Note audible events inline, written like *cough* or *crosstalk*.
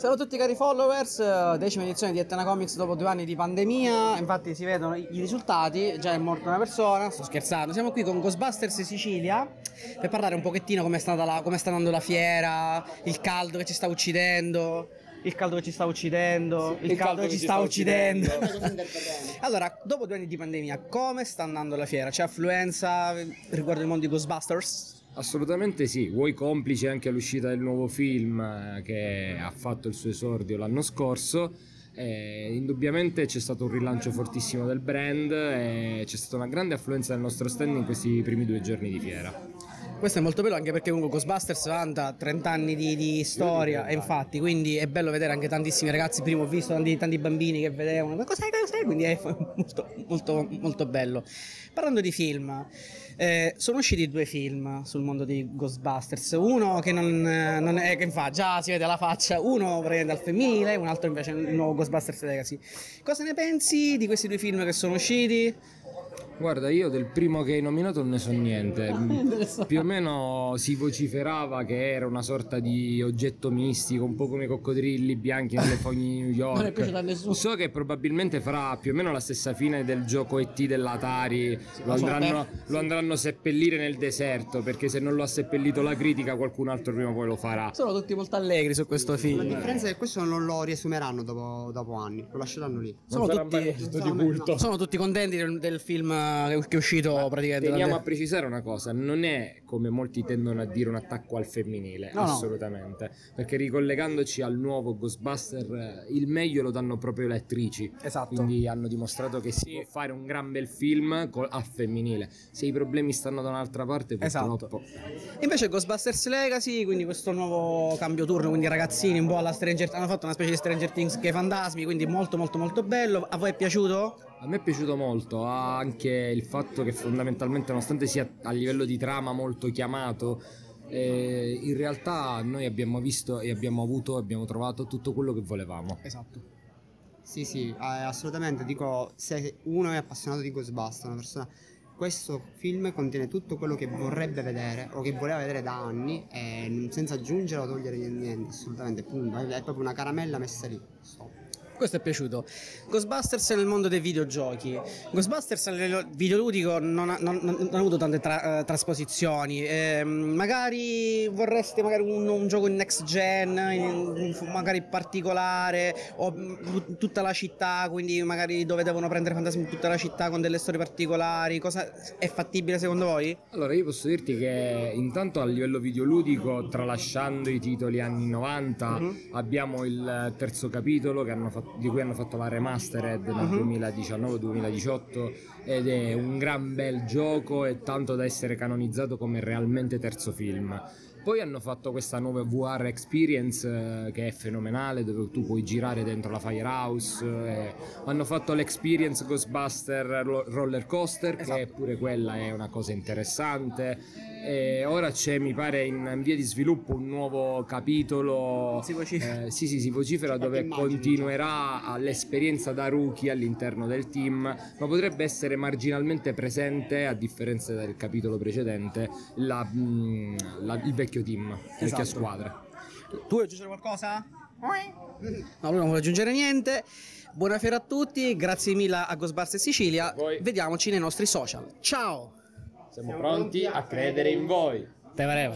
Ciao a tutti cari followers, decima edizione di Etna Comics dopo due anni di pandemia, infatti si vedono i risultati, già è morta una persona, sto scherzando, siamo qui con Ghostbusters Sicilia per parlare un pochettino come sta, la, come sta andando la fiera, il caldo che ci sta uccidendo, il caldo che ci sta uccidendo, il, caldo, che ci sta, uccidendo. allora, dopo due anni di pandemia, come sta andando la fiera? C'è affluenza riguardo il mondo di Ghostbusters? Assolutamente sì, vuoi complice anche l'uscita del nuovo film eh, che ha fatto il suo esordio l'anno scorso. Eh, indubbiamente c'è stato un rilancio fortissimo del brand e c'è stata una grande affluenza del nostro stand in questi primi due giorni di fiera. Questo è molto bello anche perché comunque Ghostbusters vanta 30 anni di, di storia e infatti quindi è bello vedere anche tantissimi ragazzi, prima ho visto tanti, tanti bambini che vedevano, ma cos'è, cos'è? Quindi è molto, molto, molto bello. Parlando di film, eh, sono usciti due film sul mondo di Ghostbusters, uno che non, non è che fa, già si vede la faccia, uno praticamente al femminile, un altro invece il nuovo Ghostbusters Legacy. Cosa ne pensi di questi due film che sono usciti? Guarda, io del primo che hai nominato non ne so niente. *laughs* Più o meno si vociferava che era una sorta di oggetto mistico, un po' come i coccodrilli bianchi nelle fogne di New York. *laughs* Non è piaciuto a nessuno. So che probabilmente farà più o meno la stessa fine del gioco ET dell'Atari. Lo andranno, lo andranno a seppellire nel deserto, perché se non lo ha seppellito la critica, qualcun altro prima o poi lo farà. Sono tutti molto allegri su questo film. La differenza è che questo non lo riesumeranno dopo, dopo anni, lo lasceranno lì. Sono tutti, sono tutti, contenti del, del film che è uscito Ma praticamente. Teniamo a precisare una cosa: non è come molti tendono a dire un attacco al femminile, no, assolutamente. No. Perché ricollegandoci al nuovo Ghostbuster, il meglio lo danno proprio le attrici. Esatto. Quindi hanno dimostrato che si può fare un gran bel film a femminile. Se i problemi stanno da un'altra parte, purtroppo. Esatto. Invece Ghostbusters Legacy, quindi questo nuovo cambio turno, quindi ragazzini un po' alla Stranger hanno fatto una specie di Stranger Things che fantasmi, quindi molto molto molto bello. A voi è piaciuto? A me è piaciuto molto, anche il fatto che fondamentalmente nonostante sia a livello di trama molto chiamato, eh, in realtà noi abbiamo visto e abbiamo avuto e abbiamo trovato tutto quello che volevamo. Esatto. Sì, sì, eh, assolutamente. Dico, se uno è appassionato di Ghostbusters, una persona questo film contiene tutto quello che vorrebbe vedere o che voleva vedere da anni eh, senza aggiungere o togliere niente, assolutamente, punto. È proprio una caramella messa lì. Stop. Questo è piaciuto. Ghostbusters nel mondo dei videogiochi. Ghostbusters nel videoludico non ha, non, non ha avuto tante tra, uh, trasposizioni. Eh, magari vorreste magari un, un, gioco in next gen, in, magari particolare, o tutta la città, quindi magari dove devono prendere fantasmi tutta la città con delle storie particolari. Cosa è fattibile secondo voi? Allora, io posso dirti che intanto a livello videoludico, tralasciando i titoli anni 90, uh-huh. Mhm. abbiamo il terzo capitolo che hanno fatto di cui hanno fatto la remastered nel 2019-2018 mhm. ed è un gran bel gioco e tanto da essere canonizzato come realmente terzo film. Poi hanno fatto questa nuova VR experience eh, che è fenomenale dove tu puoi girare dentro la Firehouse. Eh, hanno fatto l'experience Ghostbuster Roller Coaster esatto. che pure quella è una cosa interessante e ora c'è, mi pare, in via di sviluppo un nuovo capitolo. Si vocifera. Eh, sì, sì, si vocifera dove continuerà l'esperienza da rookie all'interno del team, ma potrebbe essere marginalmente presente, a differenza del capitolo precedente, la, mm, la, il vecchio team, esatto. vecchia squadra. Tu vuoi aggiungere qualcosa? No, lui non vuole aggiungere niente. Buona fiera a tutti, grazie mille a Ghostbusters Sicilia. Vediamoci nei nostri social. Ciao! Siamo pronti a credere in voi. Te pareva?